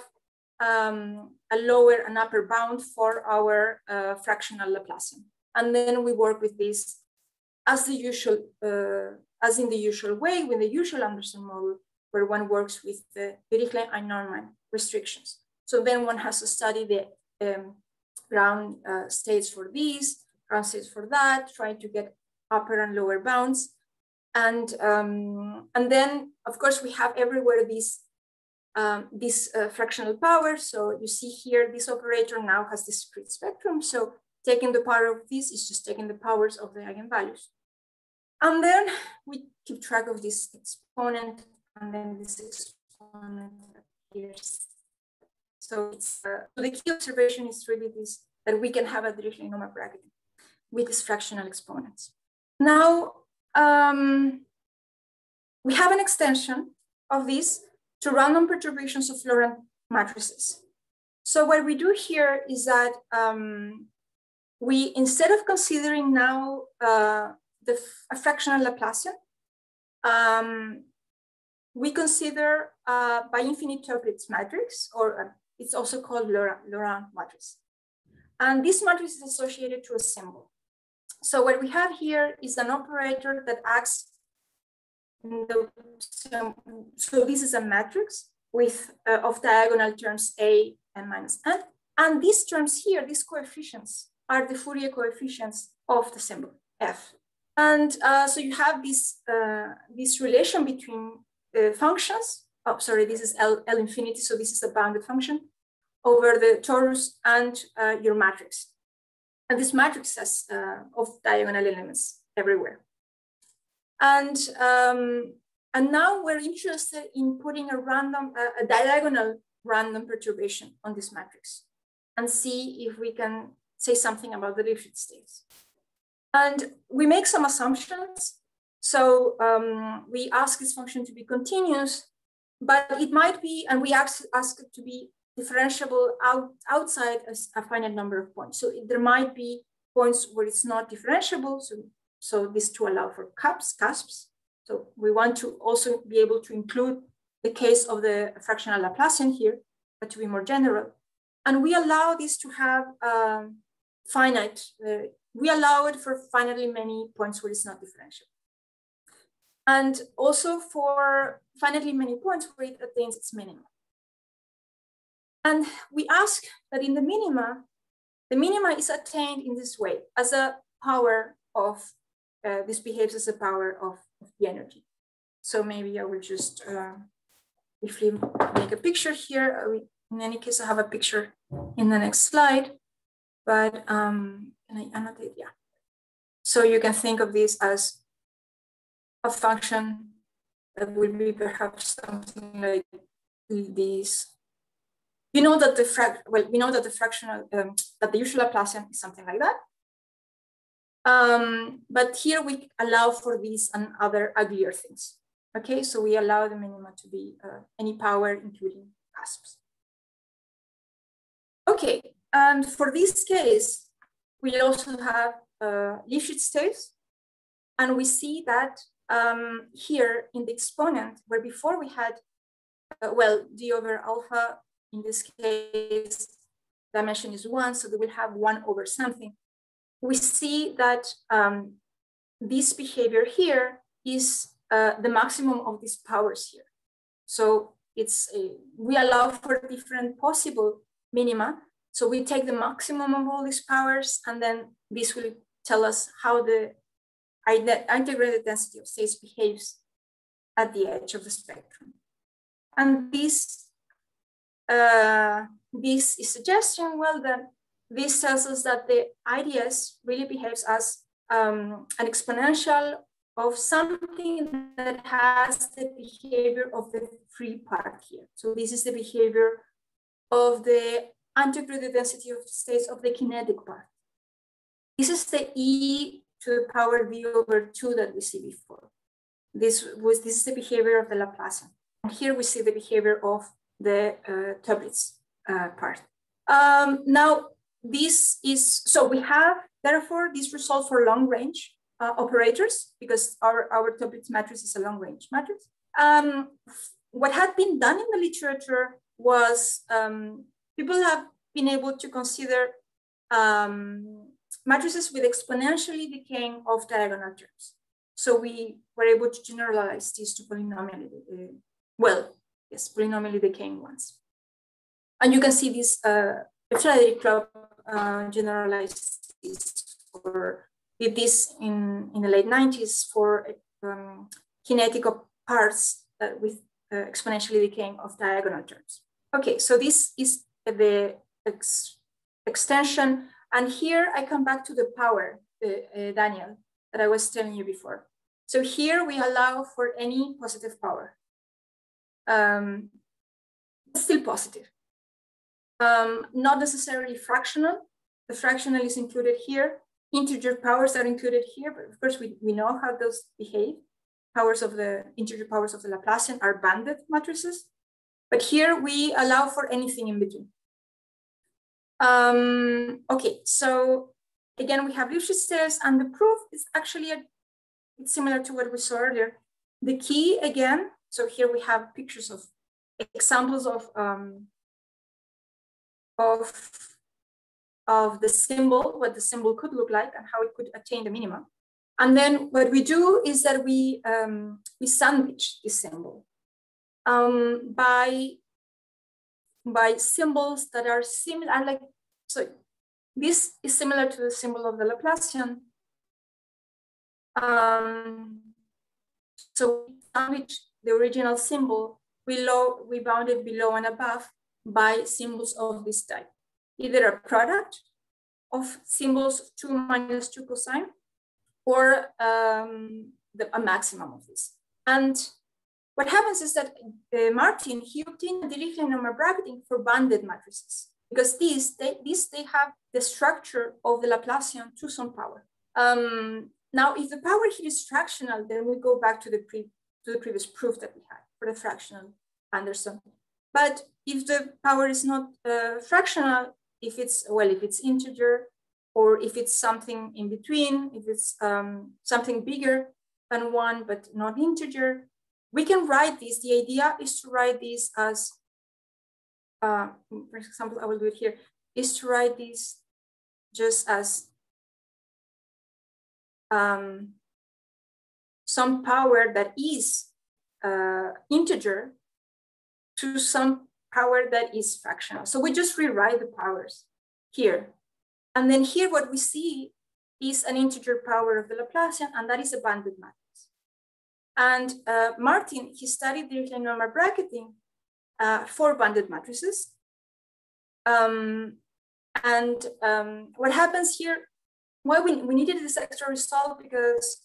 um, a lower and upper bound for our uh, fractional Laplacian. And then we work with this as the usual, uh, as in the usual way, with the usual Anderson model, where one works with the Dirichlet and Neumann restrictions. So then one has to study the um, ground uh, states for these, ground states for that, trying to get upper and lower bounds. And, um, and then, of course, we have everywhere these, um, this uh, fractional power. So you see here, this operator now has this discrete spectrum. So taking the power of this is just taking the powers of the eigenvalues. And then we keep track of this exponent, and then this exponent appears. So, it's, uh, the key observation is really this, that we can have a Dirichlet Neumann bracketing with these fractional exponents. Now, um, we have an extension of this to random perturbations of Laurent matrices. So what we do here is that um, we, instead of considering now uh, the a fractional Laplacian, um, we consider uh, by infinite Toeplitz matrix, or uh, it's also called Laurent, Laurent matrix. And this matrix is associated to a symbol. So what we have here is an operator that acts the, so this is a matrix with uh, of diagonal terms a and minus n. And these terms here, these coefficients, are the Fourier coefficients of the symbol f. And uh, so you have this, uh, this relation between uh, functions. Oh, sorry, this is L, L infinity. So this is a bounded function over the torus and uh, your matrix. And this matrix has uh, of diagonal elements everywhere. And, um, and now we're interested in putting a random, uh, a diagonal random perturbation on this matrix and see if we can say something about the Lifshitz tails. And we make some assumptions. So um, we ask this function to be continuous, but it might be, and we ask, ask it to be differentiable out, outside a, a finite number of points. So there might be points where it's not differentiable. So, so this to allow for cups, cusps. So we want to also be able to include the case of the fractional Laplacian here, but to be more general. And we allow this to have um, finite, uh, we allow it for finitely many points where it's not differentiable. And also for finitely many points where it attains its minimum. And we ask that in the minima, the minima is attained in this way as a power of, uh, this behaves as a power of, of, the energy. So maybe I will just uh, briefly make a picture here. Uh, in any case, I have a picture in the next slide, but um, can I annotate? Yeah. So you can think of this as a function that will be perhaps something like this you know that the well, we know that the fractional um, that the usual Laplacian is something like that. Um, but here we allow for these and other uglier things. Okay, so we allow the minima to be uh, any power, including cusps. Okay, and for this case, we also have uh, Lifshitz tails, and we see that um, here in the exponent, where before we had, uh, well, d over alpha in this case, dimension is one, so they will have one over something. We see that um, this behavior here is uh, the maximum of these powers here. So it's a, we allow for different possible minima. So we take the maximum of all these powers, and then this will tell us how the integrated density of states behaves at the edge of the spectrum. And this uh, this is suggestion, well, then this tells us that the IDS really behaves as um, an exponential of something that has the behavior of the free part here. So this is the behavior of the integrated density of states of the kinetic part. This is the e to the power v over 2 that we see before. This was this is the behavior of the Laplacian. And here we see the behavior of the uh, Toeplitz uh, part. Um, now, this is, so we have, therefore, this result for long range uh, operators because our, our Toeplitz matrix is a long range matrix. Um, what had been done in the literature was um, people have been able to consider um, matrices with exponentially decaying off diagonal terms. So we were able to generalize this to polynomial, uh, well, yes, polynomially decaying ones. And you can see this uh, uh, generalized this for did this in, in the late 90s for um, kinetic parts uh, with uh, exponentially decaying of diagonal terms. Okay, so this is the ex extension. And here I come back to the power, uh, Daniel, that I was telling you before. So here we allow for any positive power. Um, still positive. Um, not necessarily fractional. The fractional is included here. Integer powers are included here, but of course we, we know how those behave. Powers of the integer powers of the Laplacian are banded matrices. But here we allow for anything in between. Um, okay, so again, we have Lifshitz tails and the proof is actually a, it's similar to what we saw earlier. The key again, so here we have pictures of examples of, um, of, of the symbol, what the symbol could look like and how it could attain the minimum. And then what we do is that we, um, we sandwich this symbol um, by, by symbols that are similar, like, so this is similar to the symbol of the Laplacian. Um, so sandwich the original symbol below, we bound it below and above by symbols of this type, either a product of symbols two minus two cosine or um, the, a maximum of this. And what happens is that uh, Martin, he obtained Dirichlet Neumann bracketing for banded matrices because these they, these, they have the structure of the Laplacian to some power. Um, now, if the power here is fractional, then we go back to the, pre, to the previous proof that we had for the fractional Anderson. But if the power is not uh, fractional, if it's, well, if it's integer, or if it's something in between, if it's um, something bigger than one, but not integer, we can write this. The idea is to write this as, uh, for example, I will do it here, is to write this just as um, some power that is uh, integer to some power that is fractional. So we just rewrite the powers here. And then here what we see is an integer power of the Laplacian, and that is a banded matrix. And uh, Martin, he studied Dirichlet Neumann bracketing uh, for banded matrices. Um, and um, what happens here, why we, we needed this extra result because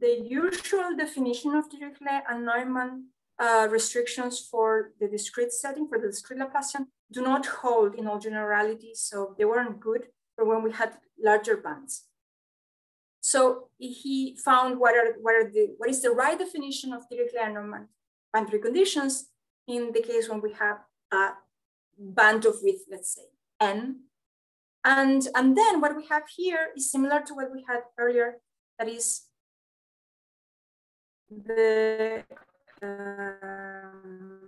the usual definition of Dirichlet and Neumann uh, restrictions for the discrete setting, for the discrete Laplacian, do not hold in all generalities. So they weren't good for when we had larger bands. So he found what are, what are the what is the right definition of Dirichlet and Neumann boundary conditions in the case when we have a band of width, let's say n. And, and then what we have here is similar to what we had earlier, that is the um,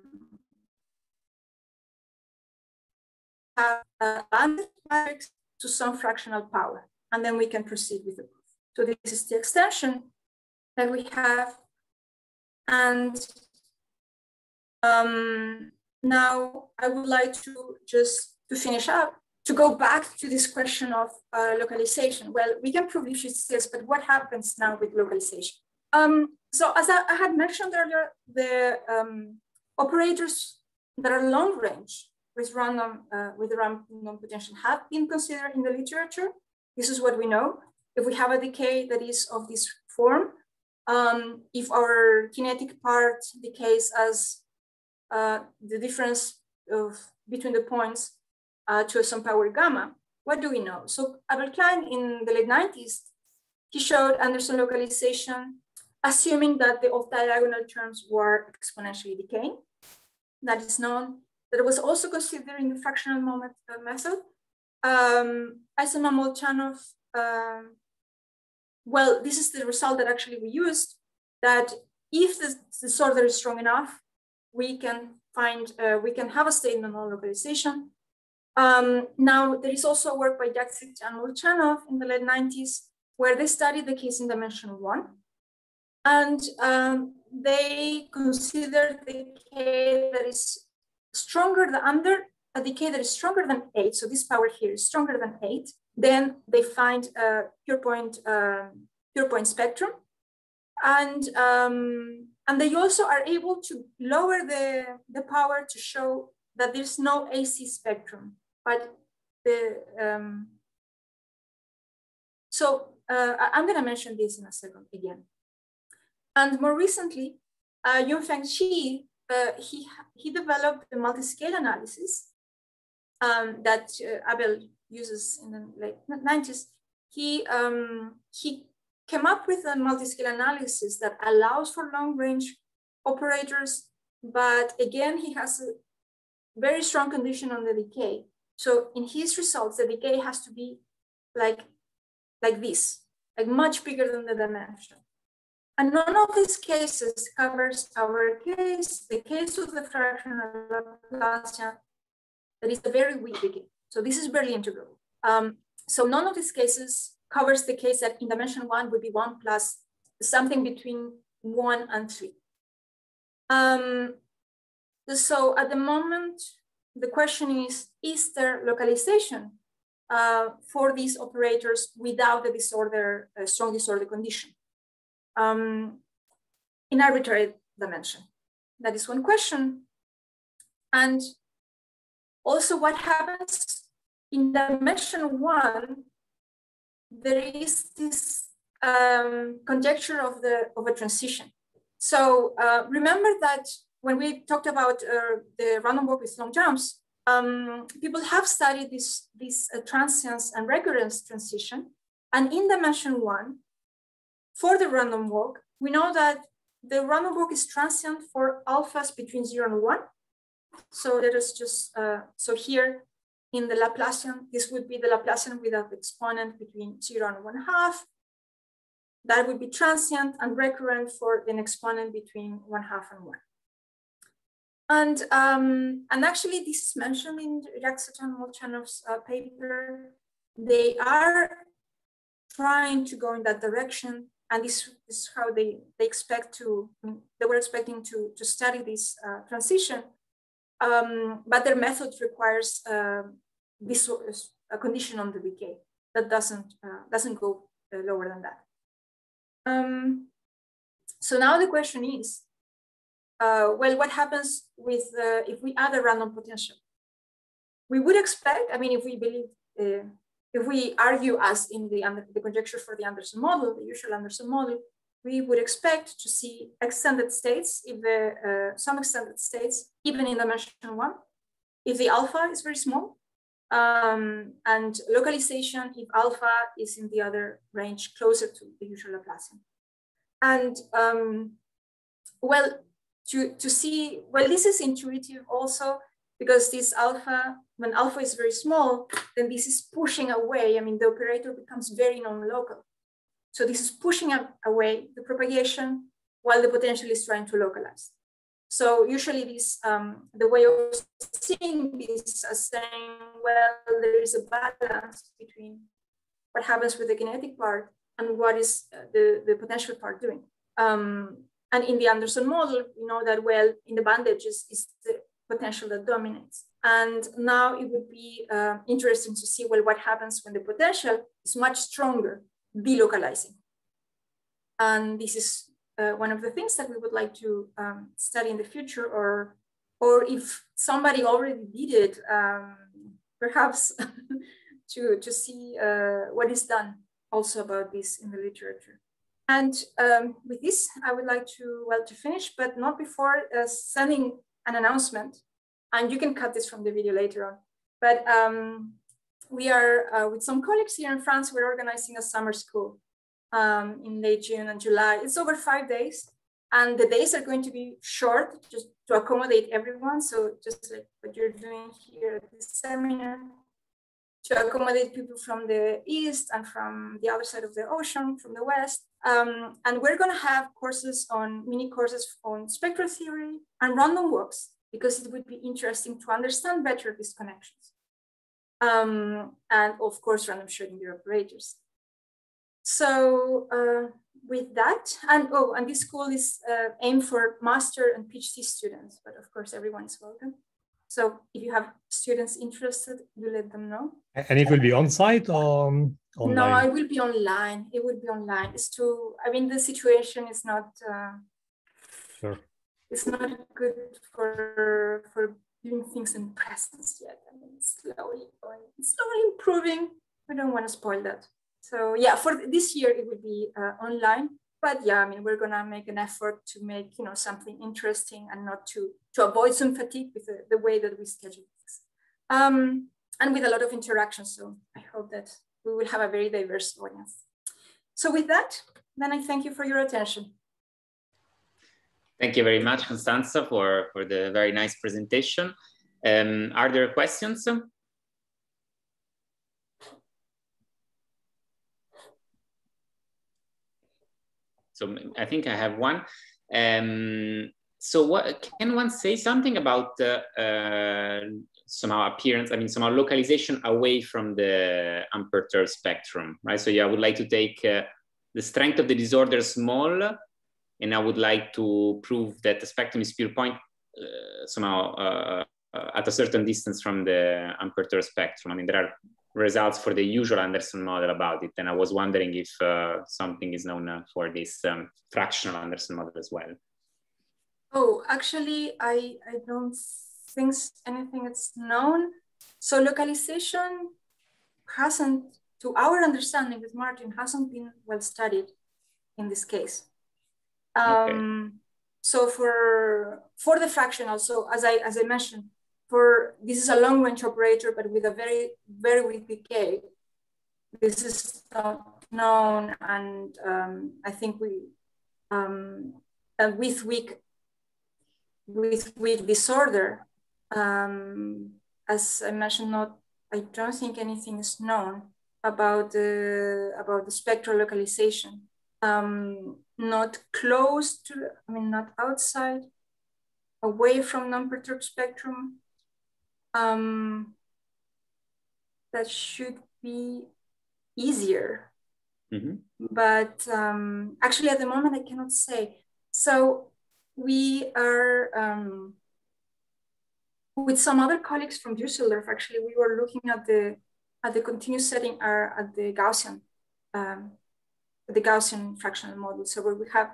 have matrix to some fractional power, and then we can proceed with the proof. So this is the extension that we have. And um, now I would like to just to finish up, to go back to this question of uh, localization. Well, we can prove Lifshitz this, but what happens now with localization? Um, so as I, I, had mentioned earlier, the um, operators that are long range with random uh, with random potential have been considered in the literature. This is what we know. If we have a decay that is of this form, um, if our kinetic part decays as uh, the difference of between the points uh, to some power gamma, what do we know? So Abel Klein in the late 90s, he showed Anderson localization assuming that the off-diagonal terms were exponentially decaying. That is known. That was also considered in the fractional moment uh, method. Um, Aizenman Molchanov, um, well, this is the result that actually we used, that if the disorder is strong enough, we can find, uh, we can have a statement on localization. Um, now, there is also work by Jaksic and Molchanov in the late 90s, where they studied the case in dimension one. And um, they consider K that is stronger than under a decay that is stronger than eight, so this power here is stronger than eight, then they find a pure point, um, pure point spectrum. And, um, and they also are able to lower the, the power to show that there's no AC spectrum, but the, um, so uh, I'm gonna mention this in a second again. And more recently, uh, Yunfeng Shi, uh, he, he developed the multi-scale analysis um, that uh, Abel uses in the late 90s. He, um, he came up with a multi-scale analysis that allows for long-range operators, but again, he has a very strong condition on the decay. So in his results, the decay has to be like, like this, like much bigger than the dimension. And none of these cases covers our case, the case of the fraction of Laplacian, that is a very weak decay. So this is barely integral. Um, so none of these cases covers the case that in dimension one would be one plus something between one and three. Um, so at the moment, the question is, is there localization uh, for these operators without the disorder, uh, strong disorder condition um, in arbitrary dimension? That is one question. And also what happens in dimension one, there is this um, conjecture of, the, of a transition. So uh, remember that when we talked about uh, the random walk with long jumps, um, people have studied this, this uh, transience and recurrence transition. And in dimension one, for the random walk, we know that the random walk is transient for alphas between zero and one. So let us just, uh, so here in the Laplacian, this would be the Laplacian without the exponent between zero and one half. That would be transient and recurrent for an exponent between one half and one. And, um, and actually this is mentioned in Jaksic and Molchanov's uh, paper. They are trying to go in that direction. And this is how they, they expect to, they were expecting to, to study this uh, transition. Um, but their method requires uh, this a condition on the decay that doesn't, uh, doesn't go uh, lower than that. Um, so now the question is, uh, well, what happens with uh, if we add a random potential? We would expect, I mean, if we believe, if we argue as in the, the conjecture for the Anderson model, the usual Anderson model, we would expect to see extended states, if the, uh, some extended states, even in dimension one, if the alpha is very small, um, and localization if alpha is in the other range closer to the usual Laplacian. And um, well, to, to see, well, this is intuitive also because this alpha, when alpha is very small, then this is pushing away. I mean, the operator becomes very non-local. So this is pushing away the propagation while the potential is trying to localize. So usually this, um, the way of seeing this as saying, well, there is a balance between what happens with the kinetic part and what is uh, the, the potential part doing. Um, and in the Anderson model, we know that, well, in the band edges is the potential that dominates. And now it would be uh, interesting to see, well, what happens when the potential is much stronger, delocalizing. And this is uh, one of the things that we would like to um, study in the future, or, or if somebody already did it, um, perhaps to, to see uh, what is done also about this in the literature. And um, with this, I would like to, well, to finish, but not before uh, sending an announcement. And you can cut this from the video later on. But um, we are, uh, with some colleagues here in France, we're organizing a summer school um, in late June and July. It's over five days. And the days are going to be short just to accommodate everyone. So just like what you're doing here at this seminar, to accommodate people from the east and from the other side of the ocean, from the west. Um, and we're going to have courses on mini courses on spectral theory and random walks because it would be interesting to understand better these connections. Um, and of course, random Schrodinger operators. So uh, with that, and oh, and this school is uh, aimed for master and PhD students, but of course everyone is welcome. So if you have students interested, you let them know. And it will be on site or online? No, it will be online. It will be online. It's too, I mean, the situation is not, uh, sure. It's not good for, for doing things in presence yet. I mean, it's slowly going, slowly improving. We don't want to spoil that. So yeah, for this year, it will be uh, online but yeah, I mean, we're gonna make an effort to make you know something interesting and not to to avoid some fatigue with the, the way that we schedule things, um, and with a lot of interaction. So I hope that we will have a very diverse audience. So with that, then I thank you for your attention. Thank you very much, Constanza, for, for the very nice presentation. Um, are there questions? So I think I have one. Um, so what can one say something about the uh, somehow appearance? I mean, somehow localization away from the unperturbed spectrum, right? So yeah, I would like to take uh, the strength of the disorder small, and I would like to prove that the spectrum is pure point uh, somehow uh, uh, at a certain distance from the unperturbed spectrum. I mean, there are results for the usual Anderson model about it. And I was wondering if uh, something is known uh, for this um, fractional Anderson model as well. Oh, actually, I, I don't think anything is known. So localization hasn't, to our understanding with Martin, hasn't been well studied in this case. Um, okay. So for for the fractional, so as I as I mentioned, for this is a long range operator, but with a very, very weak decay. This is not known, and um, I think we, um, with weak, with weak disorder, um, as I mentioned, not I don't think anything is known about the about the spectral localization. Um, not close to, I mean, not outside, away from non-perturbed spectrum, um, that should be easier. Mm-hmm. But um, actually, at the moment, I cannot say. So we are um, with some other colleagues from Düsseldorf. Actually, we were looking at the at the continuous setting are at the Gaussian um, the Gaussian fractional model. So where we have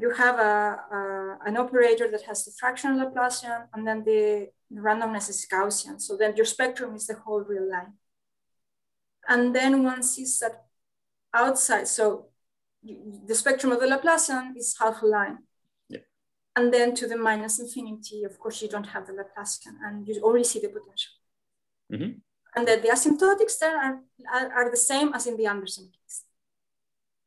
you have a, a, an operator that has the fractional Laplacian and then the the randomness is Gaussian. So then your spectrum is the whole real line. And then one sees that outside, so the spectrum of the Laplacian is half a line. Yeah. And then to the minus infinity, of course, you don't have the Laplacian and you only see the potential. Mm -hmm. And that the asymptotics there are, are, are, the same as in the Anderson case.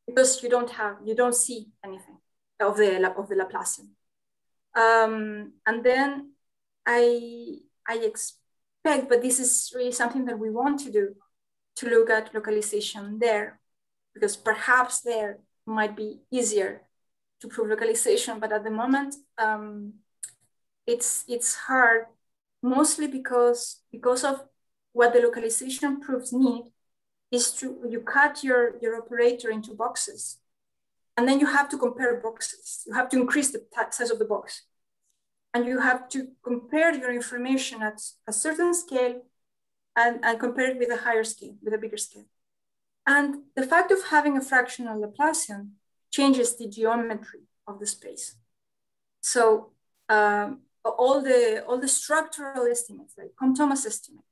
Because you don't have, you don't see anything of the, of the Laplacian. Um, and then I, I expect, but this is really something that we want to do, to look at localization there, because perhaps there might be easier to prove localization, but at the moment, um, it's, it's hard, mostly because, because of what the localization proofs need is to, you cut your, your operator into boxes, and then you have to compare boxes. You have to increase the size of the box and you have to compare your information at a certain scale and, and compare it with a higher scale, with a bigger scale. And the fact of having a fractional Laplacian changes the geometry of the space. So um, all the all the structural estimates, like Combes-Thomas estimate,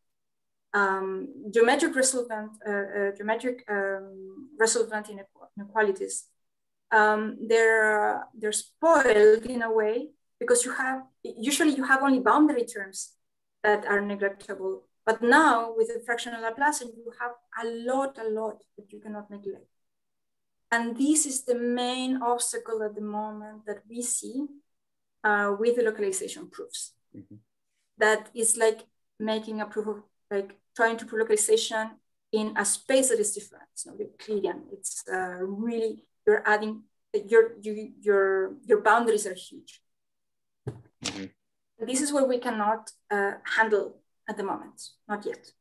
um, geometric resolvent, uh, uh, geometric um, resolvent inequalities, um, they're they're spoiled in a way because you have, usually you have only boundary terms that are neglectable. But now with the fractional Laplacian, you have a lot, a lot that you cannot neglect. And this is the main obstacle at the moment that we see uh, with the localization proofs. Mm-hmm. That is like making a proof of like trying to prove localization in a space that is different. It's not Euclidean. It's uh, really you're adding your you, your your boundaries are huge. Mm-hmm. This is what we cannot uh, handle at the moment, not yet.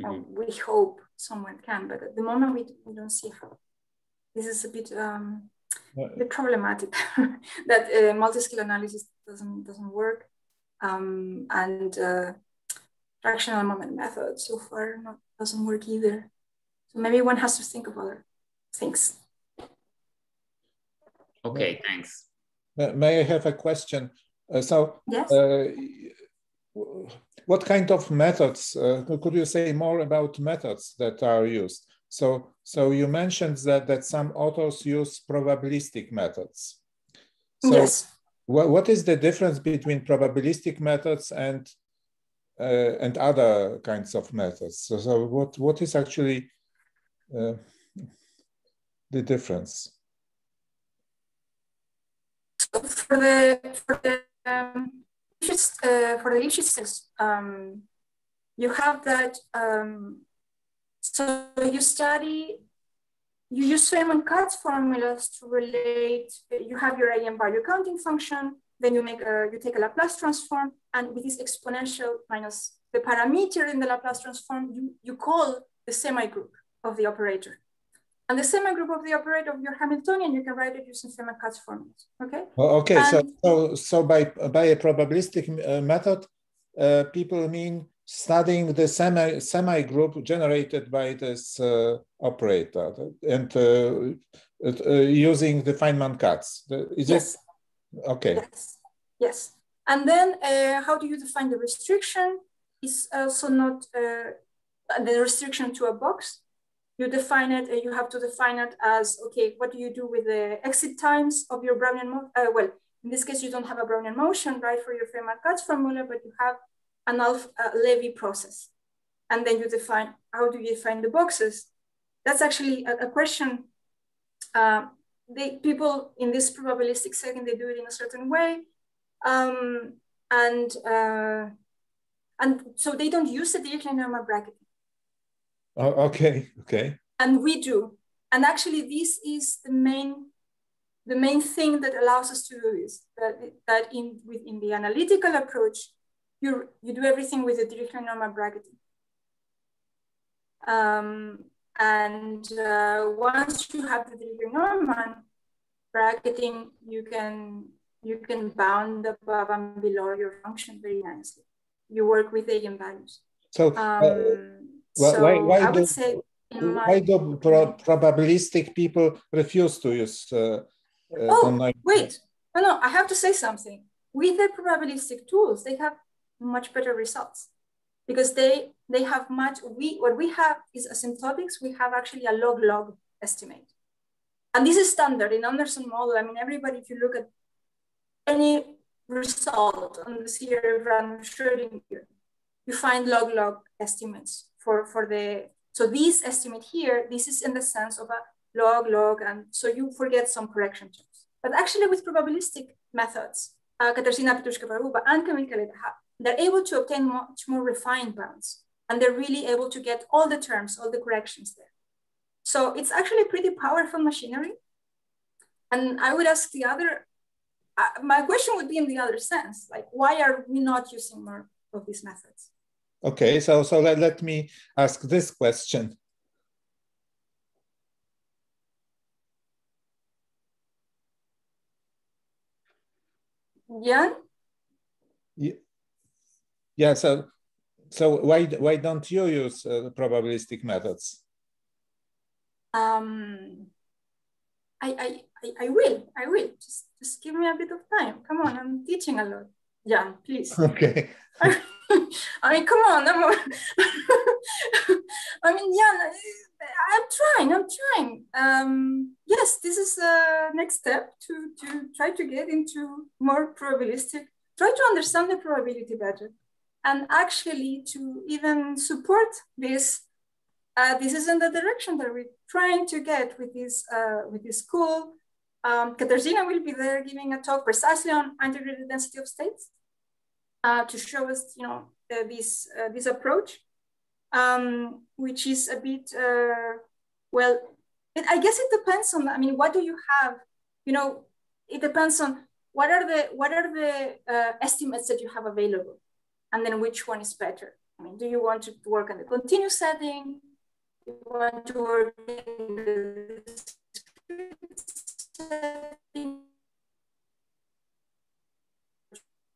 Mm-hmm. Uh, we hope someone can, but at the moment we, we don't see how. This is a bit, um, a bit problematic that uh, multi-scale analysis doesn't doesn't work. Um, and uh, fractional moment method so far not, doesn't work either. So maybe one has to think of other things. Okay, thanks. May I have a question? Uh, so, yes. Uh, what kind of methods, uh, could you say more about methods that are used? So, so you mentioned that, that some authors use probabilistic methods. So yes. What, what is the difference between probabilistic methods and uh, and other kinds of methods? So, so what, what is actually uh, the difference? for the for the um, uh, for the um, you have that. Um, so you study, you use Feynman-Kac formulas to relate. You have your eigenvalue counting function. Then you make a, you take a Laplace transform, and with this exponential minus the parameter in the Laplace transform, you you call the semi-group of the operator. And the semi-group of the operator of your Hamiltonian, you can write it using Feynman-Kac formulas, okay? Okay, and so, so, so by, by a probabilistic uh, method, uh, people mean studying the semi, semi-group generated by this uh, operator and uh, uh, using the Feynman-Kac. Is yes. it? Okay. Yes, yes. And then uh, how do you define the restriction? Is also not the restriction to a box you define it, you have to define it as, okay, what do you do with the exit times of your Brownian, uh, well, in this case, you don't have a Brownian motion, right, for your Feynman-Kac formula, but you have an alpha uh, Levy process. And then you define, how do you define the boxes? That's actually a, a question. Uh, they, people in this probabilistic setting, they do it in a certain way. Um, and, uh, and so they don't use the Dirichlet Neumann bracketing. Oh, okay, okay. And we do. And actually, this is the main the main thing that allows us to do this. That, that in within the analytical approach, you you do everything with the Dirichlet Neumann bracketing. Um, and uh, once you have the Dirichlet Neumann bracketing, you can you can bound above and below your function very nicely. You work with eigenvalues. So. Uh, um, so why, why I would do, say why do pro probabilistic people refuse to use uh, uh, oh, wait, no, no, I have to say something. With the probabilistic tools, they have much better results because they they have much. We what we have is asymptotics. We have actually a log log estimate, and this is standard in Anderson model. I mean, everybody, if you look at any result on the series of random Schrodinger, you find log log estimates for, for the, so this estimate here, this is in the sense of a log, log, and so you forget some correction terms. But actually with probabilistic methods, uh, Katarzyna Pietruska-Pałuba and Kamil Kaleta, they're able to obtain much more refined bounds. And they're really able to get all the terms, all the corrections there. So it's actually pretty powerful machinery. And I would ask the other, uh, my question would be in the other sense, like why are we not using more of these methods? Okay, so so let, let me ask this question. Yeah. Yeah. Yeah. So so why why don't you use uh, probabilistic methods? Um, I, I I will I will just just give me a bit of time. Come on, I'm teaching a lot. Yeah, please. Okay. I mean, come on. I'm, I mean, yeah, I'm trying. I'm trying. Um, yes, this is the next step to, to try to get into more probabilistic, try to understand the probability better. And actually, to even support this, uh, this is in the direction that we're trying to get with this, uh, with this school. Um, Katarzyna will be there giving a talk precisely on integrated density of states uh, to show us, you know, uh, this uh, this approach, um, which is a bit uh, well. It, I guess it depends on. I mean, what do you have? You know, it depends on what are the what are the estimates that you have available, and then which one is better. I mean, do you want to work on the continuous setting? Do you want to work in the setting?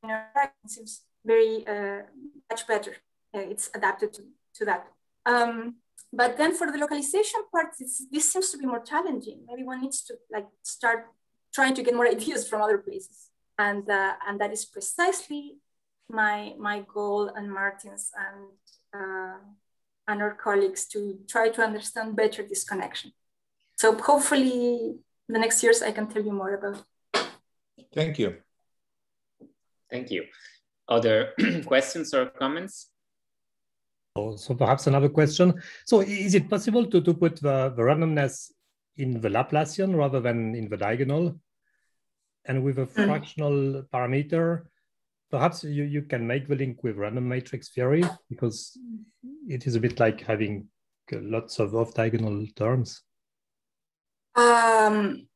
Know, seems very uh, much better. It's adapted to, to that. Um, but then for the localization part, this seems to be more challenging. Maybe one needs to like start trying to get more ideas from other places. And, uh, and that is precisely my, my goal and Martin's and, uh, and our colleagues to try to understand better this connection. So hopefully the next years I can tell you more about. Thank you. Thank you. Other questions or comments? Oh, so perhaps another question. So is it possible to, to put the, the randomness in the Laplacian rather than in the diagonal? And with a mm. fractional parameter, perhaps you, you can make the link with random matrix theory because it is a bit like having lots of off diagonal terms. Um,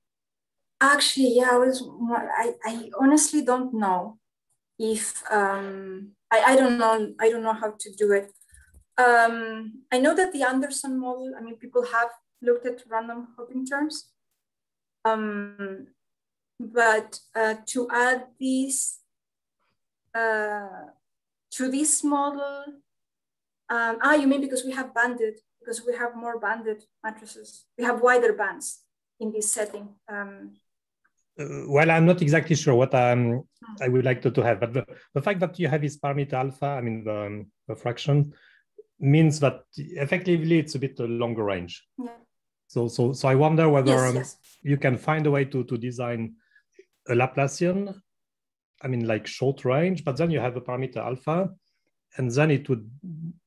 actually, yeah, I was. I, I honestly don't know if um, I, I don't know. I don't know how to do it. Um, I know that the Anderson model. I mean, people have looked at random hopping terms. Um, but uh, to add this uh, to this model, um, ah, you mean because we have banded, because we have more banded matrices, we have wider bands in this setting. Um, uh, well, I'm not exactly sure what um, I would like to, to have, but the, the fact that you have this parameter alpha, I mean the, um, the fraction, means that effectively it's a bit longer range. Yeah. So, so, so I wonder whether yes, um, yes. you can find a way to, to design a Laplacian, I mean, like short range, but then you have a parameter alpha, and then it would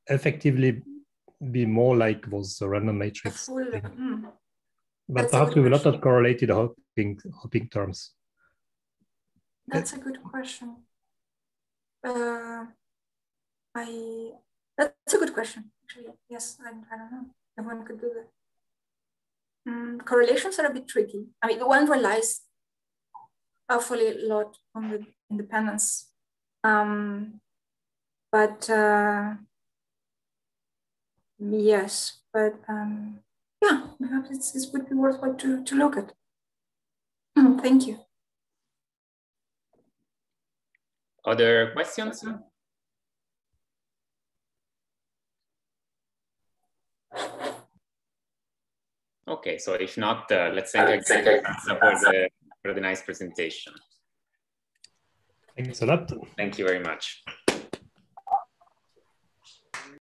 effectively be more like those random matrix. Mm. But That's perhaps with a lot of correlated hopping, hopping terms. That's a good question. Uh, I that's a good question. Actually, yes, I, I don't know if one could do that. Mm, correlations are a bit tricky. I mean, the one relies awfully a lot on the independence. Um, but uh, yes, but um, yeah, perhaps it would be worthwhile to, to look at. Thank you. Other questions? Okay, so if not, uh, let's thank you for the for the nice presentation. Thanks a lot. Thank you very much.